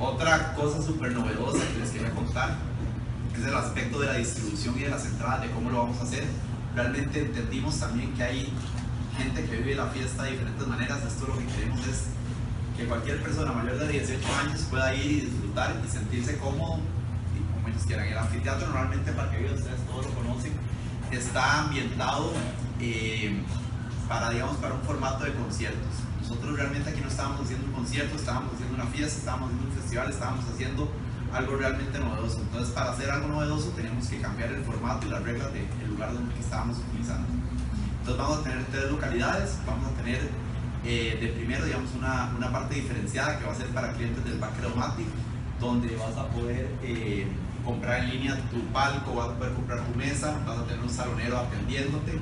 Otra cosa súper novedosa que les quería contar es el aspecto de la distribución y de las entradas, de cómo lo vamos a hacer. Realmente entendimos también que hay gente que vive la fiesta de diferentes maneras. Esto lo que queremos es que cualquier persona mayor de 18 años pueda ir y disfrutar y sentirse cómodo y como ellos quieran. El anfiteatro normalmente, para que ustedes todos lo conocen, está ambientado eh, para, digamos, para un formato de conciertos. Nosotros realmente aquí no estábamos haciendo un concierto, estábamos haciendo una fiesta, estábamos haciendo un festival, estábamos haciendo algo realmente novedoso. Entonces, para hacer algo novedoso tenemos que cambiar el formato y las reglas del lugar donde estábamos utilizando. Entonces, vamos a tener tres localidades, vamos a tener eh, de primero, digamos, una, una, parte diferenciada que va a ser para clientes del Bank Automatic, donde vas a poder eh, comprar en línea tu palco, vas a poder comprar tu mesa, vas a tener un salonero atendiéndote.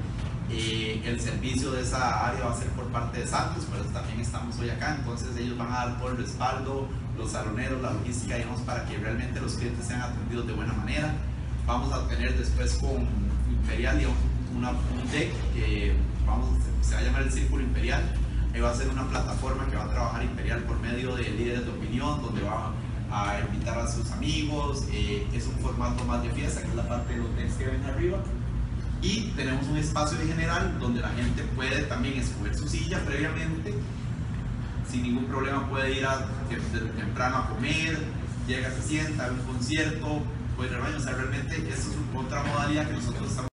Eh, el servicio de esa área va a ser por parte de Santos, pero también estamos hoy acá, entonces ellos van a dar todo el respaldo, los saloneros, la logística, digamos, para que realmente los clientes sean atendidos de buena manera. Vamos a tener después con Imperial, digamos, una, un deck que vamos, se va a llamar el Círculo Imperial. Ahí va a ser una plataforma que va a trabajar Imperial por medio de líderes de opinión, donde va a invitar a sus amigos. Eh, es un formato más de fiesta, que es la parte de los decks que ven arriba. Y tenemos un espacio de general donde la gente puede también escoger su silla previamente. Sin ningún problema puede ir a, desde temprano a comer, llega, se sienta, a un concierto, puede ir. O sea, realmente esto es otra modalidad que nosotros estamos